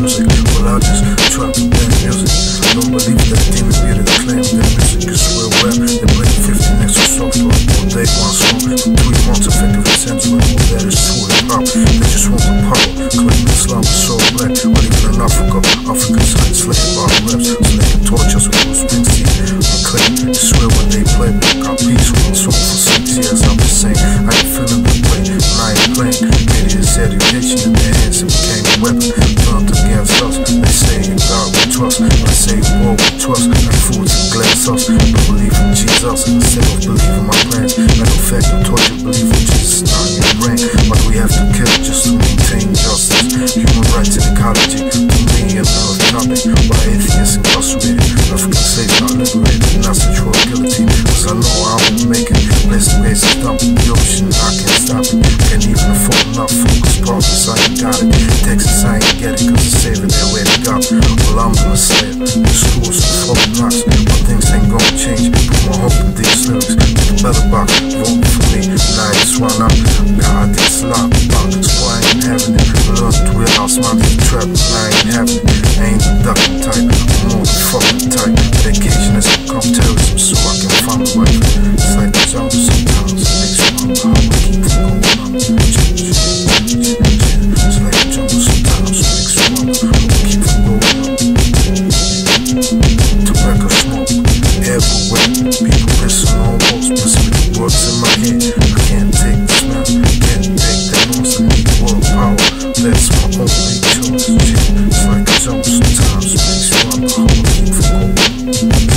music Well I just trap dance music. I don't believe that demons here the claim that music is real. Rap They play 50 extra songs for a day one song For three months effectively sends my all that is true. But if we just start and rank What we have to kill just to maintain justice Human rights and ecology To me another topic Why atheists incarcerated African slaves not liberated Not such for guillotine Cause I know I won't make it There's ways to stop in the ocean I can't stop it Can't even afford not focus Process I ain't got it Texas I ain't get it Cause it's saving their way to God Well I'm gonna say it The schools are full of knocks But things ain't gonna change. Put my hope in these lyrics Better box, vote one up. Now I just lock, box, why ain't having it. Lost warehouse, my trap, Thank you.